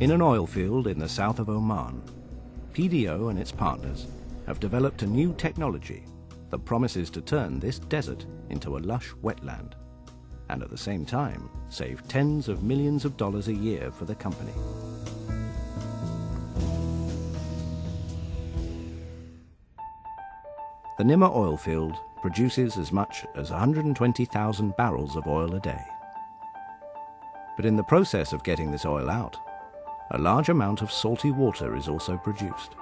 In an oil field in the south of Oman, PDO and its partners have developed a new technology that promises to turn this desert into a lush wetland and at the same time save tens of millions of dollars a year for the company. The Nimr oil field produces as much as 120,000 barrels of oil a day. But in the process of getting this oil out, a large amount of salty water is also produced,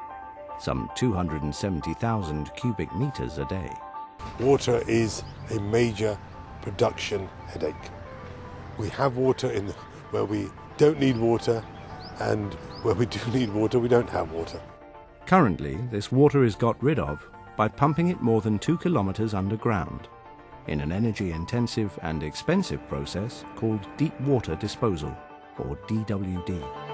some 270,000 cubic meters a day. Water is a major production headache. We have water in the, where we don't need water, and where we do need water, we don't have water. Currently, this water is got rid of by pumping it more than two kilometers underground in an energy intensive and expensive process called deep water disposal, or DWD.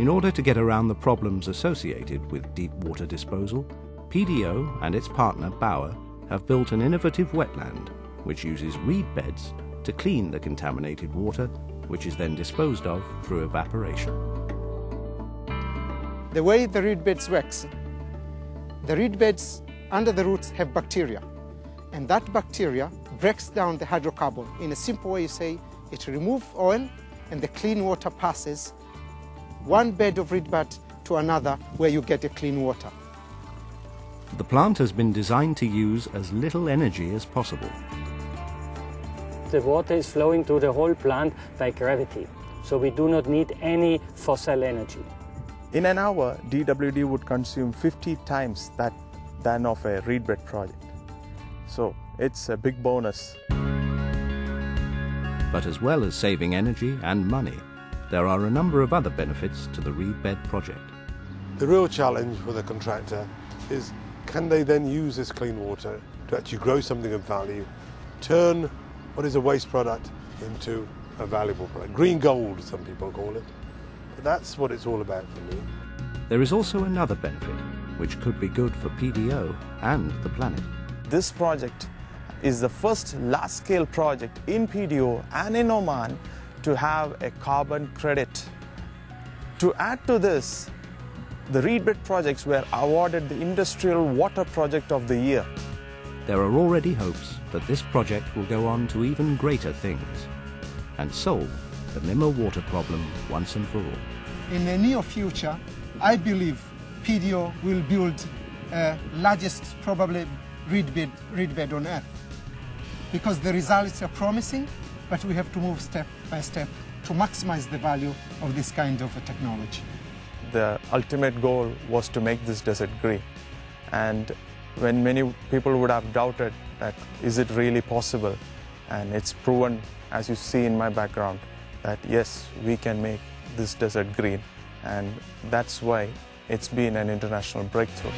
In order to get around the problems associated with deep water disposal, PDO and its partner Bauer have built an innovative wetland which uses reed beds to clean the contaminated water, which is then disposed of through evaporation. The way the reed beds works, the reed beds under the roots have bacteria, and that bacteria breaks down the hydrocarbon. In a simple way, you say it removes oil, and the clean water passes one bed of reed bed to another where you get a clean water. The plant has been designed to use as little energy as possible. The water is flowing through the whole plant by gravity, so we do not need any fossil energy. In an hour, DWD would consume 50 times that than of a reed bed project. So it's a big bonus. But as well as saving energy and money, there are a number of other benefits to the reed bed project. The real challenge for the contractor is can they then use this clean water to actually grow something of value, turn what is a waste product into a valuable product. Green gold, some people call it. But that's what it's all about for me. There is also another benefit, which could be good for PDO and the planet. This project is the first large-scale project in PDO and in Oman to have a carbon credit. To add to this, the reed bed projects were awarded the Industrial Water Project of the Year. There are already hopes that this project will go on to even greater things and solve the Nimr water problem once and for all. In the near future, I believe PDO will build the largest probably reed bed, reed bed on earth because the results are promising, but we have to move step by step to maximize the value of this kind of technology. The ultimate goal was to make this desert green. And when many people would have doubted that is it really possible, and it's proven, as you see in my background, that yes, we can make this desert green. And that's why it's been an international breakthrough.